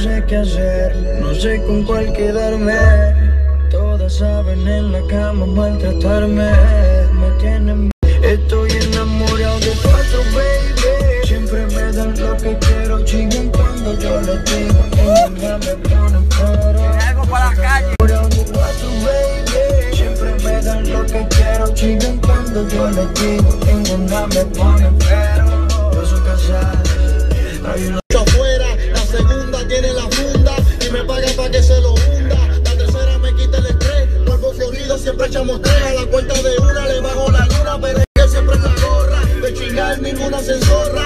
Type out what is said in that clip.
sé qué hacer, no sé con cuál quedarme. Todas saben en la cama maltratarme, me tienen. Estoy enamorado de cuatro, baby. Siempre me dan lo que quiero, chingan cuando yo les digo. En ninguna me ponen pero. Algo para la calle. Siempre me dan lo que quiero, chingan cuando yo les digo. Ninguna me ponen siempre echamos tres. A la cuenta de una le bajo la luna, pero es que siempre la gorra. De chingar ninguna se zorra.